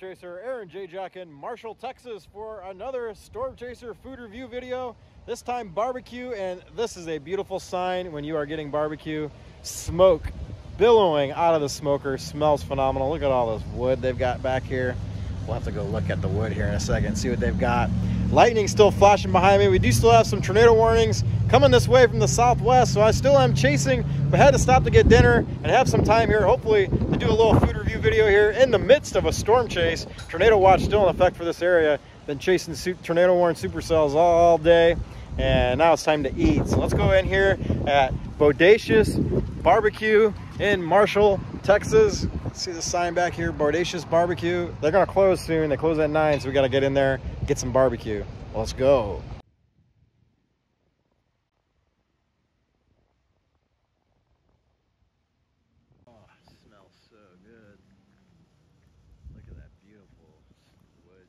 Chaser, Aaron Jayjack in Marshall, Texas for another Storm Chaser food review video. This time barbecue, and this is a beautiful sign when you are getting barbecue. Smoke billowing out of the smoker, smells phenomenal. Look at all this wood they've got back here. We'll have to go look at the wood here in a second, see what they've got. Lightning still flashing behind me. We do still have some tornado warnings coming this way from the southwest, so I still am chasing, but had to stop to get dinner and have some time here, hopefully, to do a little food review video here in the midst of a storm chase. Tornado watch still in effect for this area. Been chasing tornado warning supercells all day, and now it's time to eat. So let's go in here at Bodacious Barbecue in Marshall, Texas. See the sign back here, Bodacious Barbecue. They're gonna close soon. They close at nine, so we gotta get in there, get some barbecue. Let's go. Oh, smells so good. Look at that beautiful wood.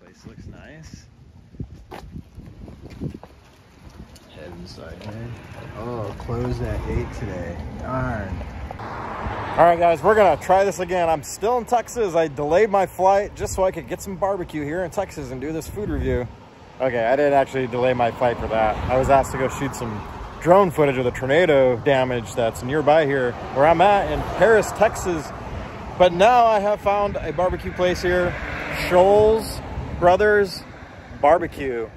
This place looks nice. Head inside here. Oh, closed at 8 today. Darn. All right, guys, we're gonna try this again. I'm still in Texas. I delayed my flight just so I could get some barbecue here in Texas and do this food review. Okay, I didn't actually delay my flight for that. I was asked to go shoot some drone footage of the tornado damage that's nearby here where I'm at in Paris, Texas. But now I have found a barbecue place here, Scholls Brothers Barbecue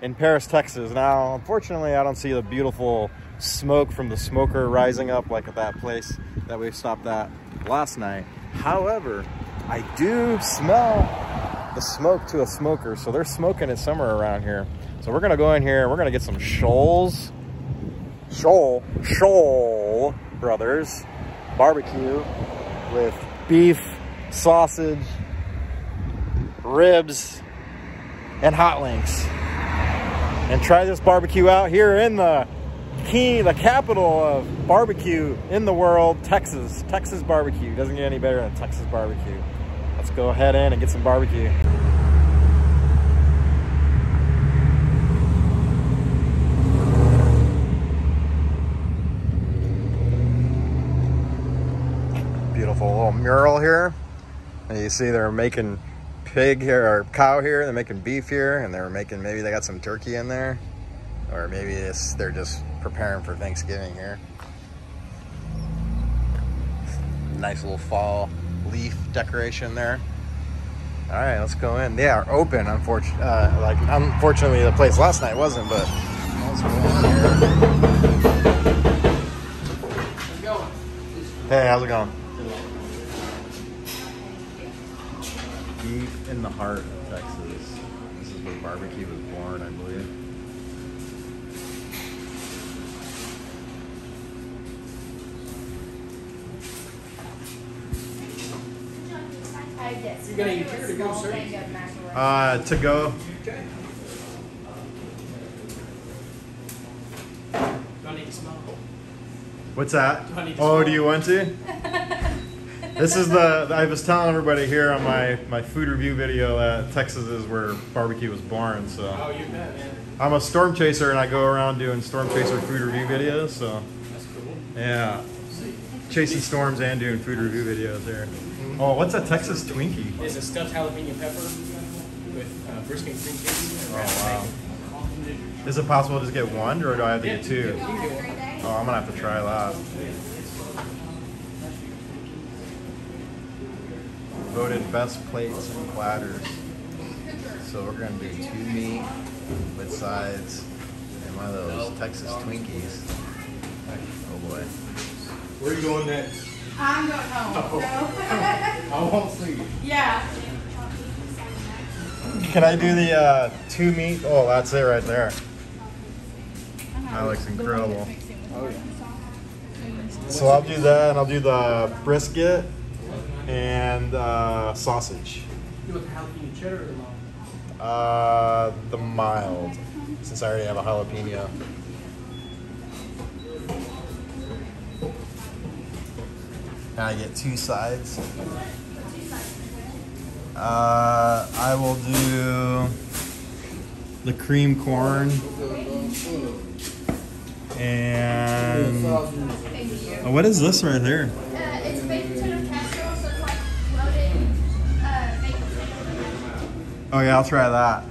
in Paris, Texas. Now, unfortunately, I don't see the beautiful smoke from the smoker rising up like at that place that we stopped at last night. However, I do smell the smoke to a smoker, so they're smoking it somewhere around here. So we're gonna go in here, we're gonna get some Scholls, Scholl, Scholl Brothers barbecue with beef, sausage, ribs, and hot links. And try this barbecue out here in the key, the capital of barbecue in the world, Texas. Texas barbecue. Doesn't get any better than Texas barbecue. Let's go ahead in and get some barbecue. Beautiful little mural here. And you see they're making pig here or cow here. They're making beef here and they're making, maybe they got some turkey in there. Or maybe it's, they're just preparing for Thanksgiving here. Nice little fall leaf decoration there. All right, let's go in. They are open, unfortunately. Uh, like, unfortunately, the place last night wasn't, but let's go in here. Hey, how's it going? Deep in the heart of Texas. This is where barbecue was born, I believe. You're gonna eat here to go, sir? Uh, to go. Okay. Do I need to smell? What's that? Do I need to Oh, smell? do you want to? This is the, I was telling everybody here on my, my food review video that Texas is where barbecue was born, so. Oh, you bet, man. I'm a storm chaser and I go around doing storm chaser food review videos, so. That's cool. Yeah, chasing storms and doing food review videos here. Oh, what's a Texas Twinkie? Is a stuffed jalapeno pepper with uh, brisket and cream cheese. Oh, wow. Is it possible to just get one or do I have to Yeah, get two? you can get one. Oh, I'm gonna have to try that. Voted best plates and platters. So we're gonna do two meat with sides and one of those Texas Twinkies. Oh boy. Where are you going next? I'm going home. So. I won't see. you. yeah. Can I do the uh, two meat? Oh, that's it right there. That looks incredible. Oh, yeah. So I'll do that, and I'll do the brisket and uh, sausage. You want the jalapeno cheddar or the long? Uh, the mild, since I already have a jalapeno. Can I get two sides? Uh, I will do the cream corn and oh, what is this right here? Oh yeah, I'll try that.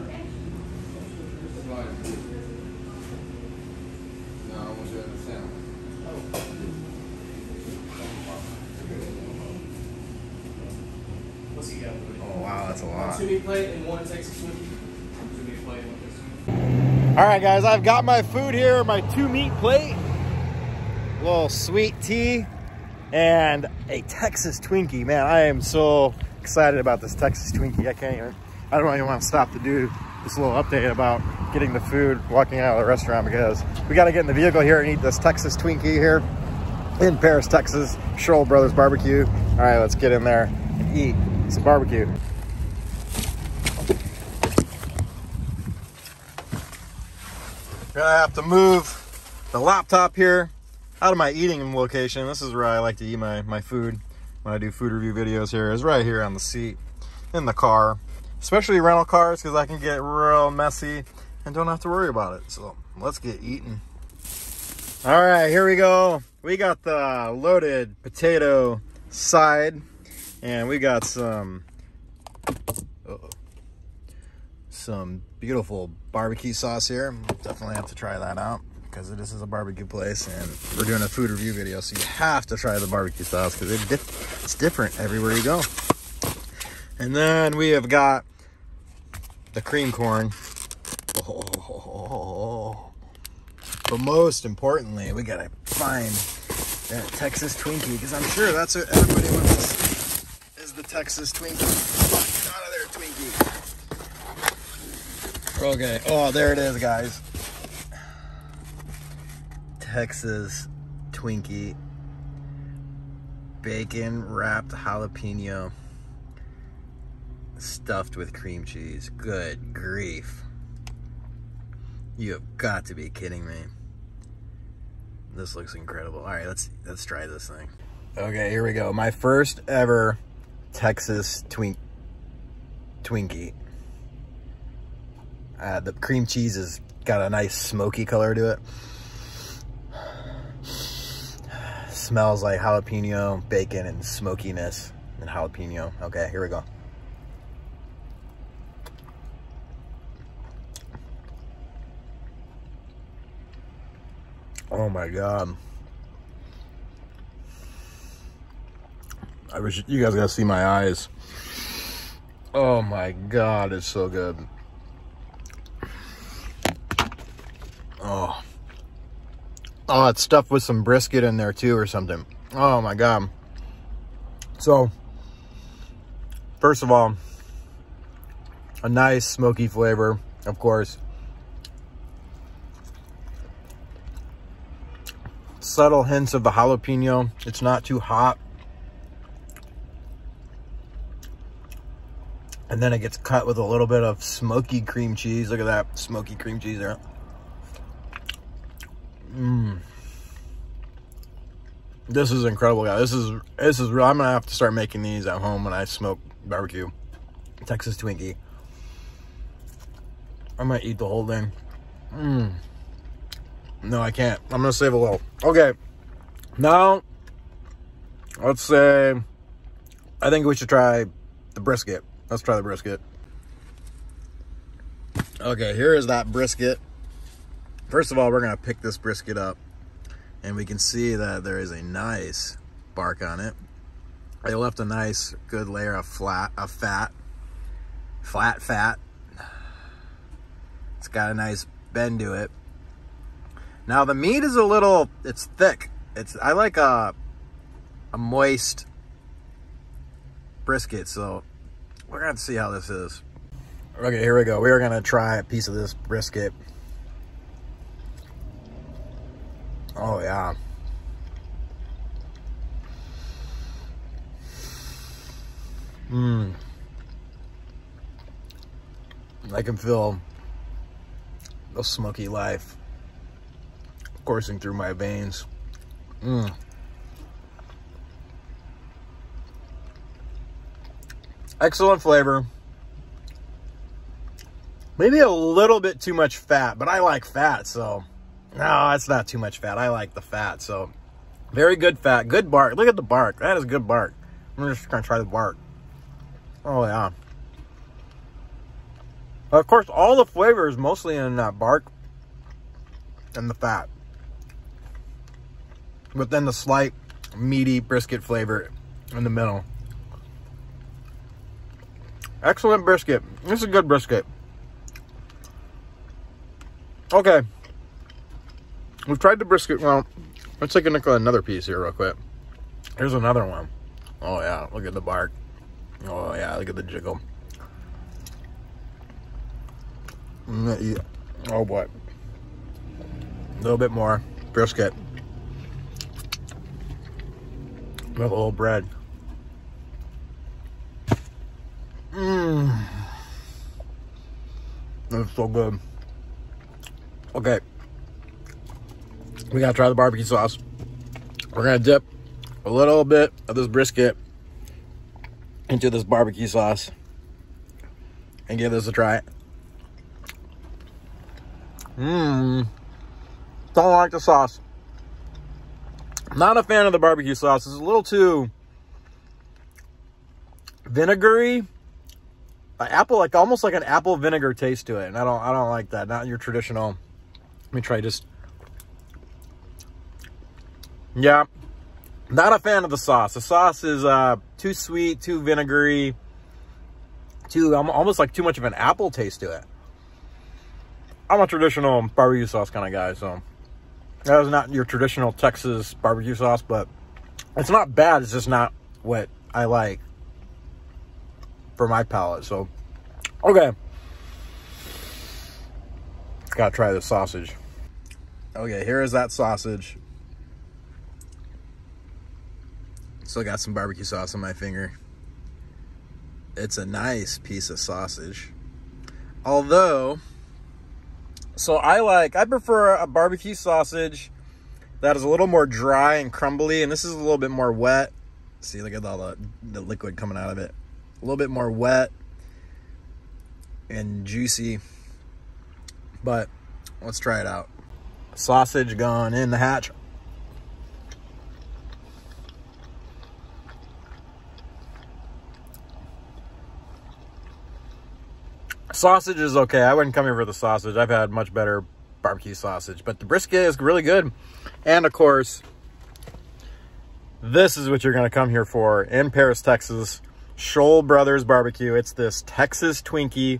What's he got? Oh wow, that's a lot. Two meat plate and one Texas Twinkie. Two meat plate and one Texas Twinkie. All right, guys, I've got my food here, my two meat plate, a little sweet tea, and a Texas Twinkie. Man, I am so excited about this Texas Twinkie. I can't even, I don't even want to stop to do this little update about getting the food, walking out of the restaurant because we got to get in the vehicle here and eat this Texas Twinkie here in Paris, Texas, Sherrill Brothers Barbecue. All right, let's get in there and eat some barbecue. Gonna have to move the laptop here out of my eating location. This is where I like to eat my, my food when I do food review videos here is right here on the seat in the car, especially rental cars because I can get real messy and don't have to worry about it. So let's get eating. All right, here we go. We got the loaded potato side and we got some uh-oh, some beautiful barbecue sauce here. Definitely have to try that out because this is a barbecue place and we're doing a food review video. So you have to try the barbecue sauce because it it's different everywhere you go. And then we have got the cream corn. Oh. But most importantly, we gotta find that Texas Twinkie because I'm sure that's what everybody wants is the Texas Twinkie. Out of there, Twinkie. Okay. Oh, there it is, guys. Texas Twinkie. Bacon wrapped jalapeno. Stuffed with cream cheese. Good grief. You have got to be kidding me. This looks incredible. All right, let's let's try this thing. Okay, here we go. My first ever Texas twink Twinkie. Uh, the cream cheese has got a nice smoky color to it. Smells like jalapeno, bacon, and smokiness and jalapeno. Okay, here we go. Oh my god. I wish you guys gotta see my eyes. Oh my god, it's so good. Oh. Oh, it's stuffed with some brisket in there too or something. Oh my god. So, first of all, a nice smoky flavor, of course. Subtle hints of the jalapeno. It's not too hot. And then it gets cut with a little bit of smoky cream cheese. Look at that smoky cream cheese there. Mmm. This is incredible, guys. This is this is real. I'm gonna have to start making these at home when I smoke barbecue. Texas Twinkie. I might eat the whole thing. Mmm. No, I can't. I'm gonna save a little. Okay. Now, let's say I think we should try the brisket. Let's try the brisket. Okay, here is that brisket. First of all, we're gonna pick this brisket up and we can see that there is a nice bark on it. They left a nice good layer of flat of fat. Flat fat. It's got a nice bend to it. Now the meat is a little it's thick. It's I like a a moist brisket, so we're gonna see how this is. Okay, here we go. We are gonna try a piece of this brisket. Oh yeah. Mmm. I can feel the smoky life coursing through my veins. Mmm. Excellent flavor. Maybe a little bit too much fat, but I like fat, so no, that's not too much fat. I like the fat, so very good fat. Good bark. Look at the bark. That is good bark. I'm just gonna try the bark. Oh yeah. Of course, all the flavor is mostly in that bark and the fat. But then the slight meaty brisket flavor in the middle. Excellent brisket. This is a good brisket. Okay. We've tried the brisket. Well, let's take a look at another piece here real quick. Here's another one. Oh, yeah. Look at the bark. Oh, yeah. Look at the jiggle. Mm, oh, boy. A little bit more brisket. With a little bread. Mmm. That's so good. Okay. We gotta try the barbecue sauce. We're gonna dip a little bit of this brisket into this barbecue sauce and give this a try. Mmm. Don't like the sauce. Not a fan of the barbecue sauce. It's a little too vinegary. apple, like almost like an apple vinegar taste to it, and I don't, I don't like that. Not your traditional. Let me try just. Yeah, not a fan of the sauce. The sauce is uh, too sweet, too vinegary, too almost like too much of an apple taste to it. I'm a traditional barbecue sauce kind of guy, so that is not your traditional Texas barbecue sauce, but it's not bad. It's just not what I like for my palate. So, okay. Gotta try this sausage. Okay, here is that sausage. Still got some barbecue sauce on my finger. It's a nice piece of sausage. Although, so I like, I prefer a barbecue sausage that is a little more dry and crumbly. And this is a little bit more wet. See, look at all the, the liquid coming out of it. A little bit more wet and juicy. But let's try it out. Sausage gone in the hatch. Sausage is okay. I wouldn't come here for the sausage. I've had much better barbecue sausage, but the brisket is really good. And of course, this is what you're going to come here for in Paris, Texas. Scholl Brothers Barbecue. It's this Texas Twinkie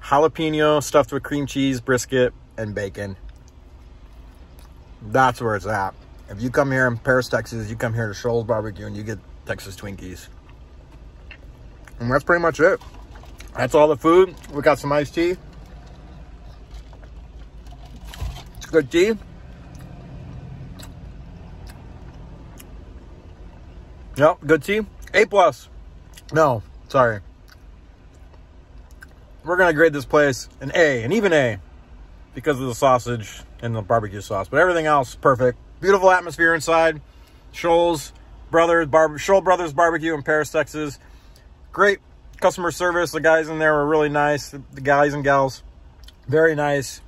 jalapeno stuffed with cream cheese, brisket, and bacon. That's where it's at. If you come here in Paris, Texas, you come here to Scholls Barbecue and you get Texas Twinkies. And that's pretty much it. That's all the food. We got some iced tea. Good tea. Yep, good tea. A plus. No, sorry. We're gonna grade this place an A, an even A, because of the sausage and the barbecue sauce. But everything else, perfect. Beautiful atmosphere inside. Scholls Brothers, Bar Scholl Brothers Barbecue in Paris, Texas. Great customer service. The guys in there were really nice. The guys and gals, very nice.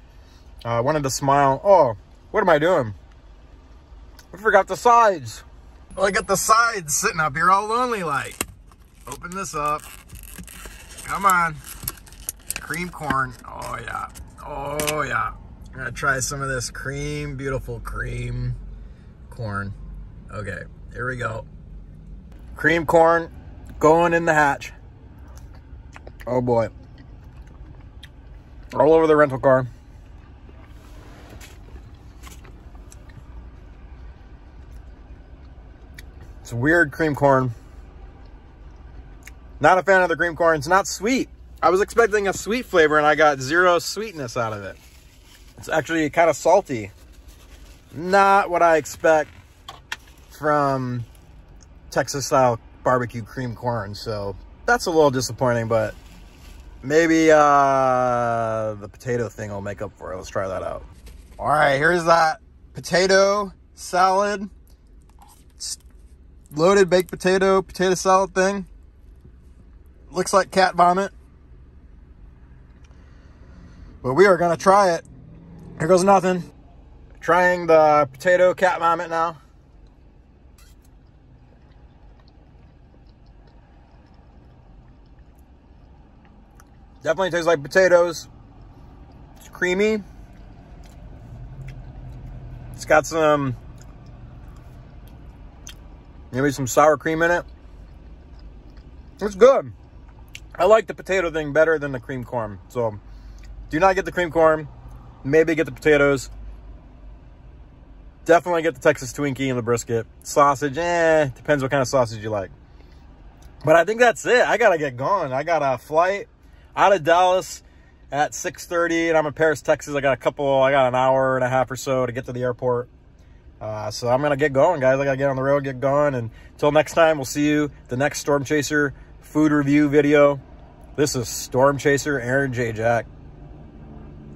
I uh, wanted to smile. Oh, what am I doing? I forgot the sides. Well, I got the sides sitting up here all lonely like. Open this up. Come on. Cream corn. Oh, yeah. Oh, yeah. I'm going to try some of this cream, beautiful cream corn. Okay, here we go. Cream corn going in the hatch. Oh boy. All over the rental car. It's weird cream corn. Not a fan of the cream corn. It's not sweet. I was expecting a sweet flavor and I got zero sweetness out of it. It's actually kind of salty. Not what I expect from Texas style barbecue cream corn. So that's a little disappointing, but maybe uh, the potato thing will make up for it. Let's try that out. All right, here's that potato salad, loaded baked potato, potato salad thing. Looks like cat vomit. But we are gonna try it. Here goes nothing. Trying the potato cat vomit now. Definitely tastes like potatoes. It's creamy. It's got some, maybe some sour cream in it. It's good. I like the potato thing better than the cream corn. So do not get the cream corn. Maybe get the potatoes. Definitely get the Texas Twinkie and the brisket. Sausage, eh, depends what kind of sausage you like. But I think that's it. I got to get going. I got a flight out of Dallas at 6.30 and I'm in Paris, Texas. I got a couple, I got an hour and a half or so to get to the airport. Uh, so I'm going to get going, guys. I got to get on the road, get going. And until next time, we'll see you the next Storm Chaser food review video. This is Storm Chaser Aaron Jayjack.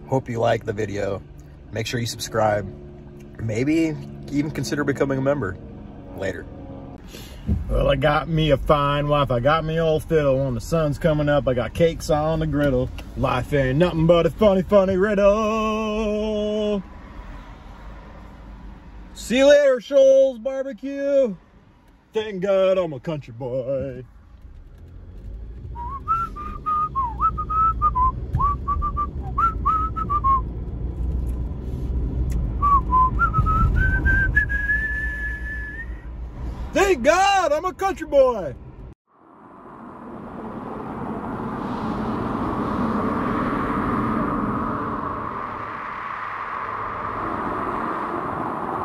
Hope you like the video. Make sure you subscribe. Maybe even consider becoming a member later. Well, I got me a fine wife. I got me old fiddle. When the sun's coming up, I got cakes on the griddle. Life ain't nothing but a funny, funny riddle. See you later, Scholls Barbecue. Thank God I'm a country boy. Thank God I'm a country boy.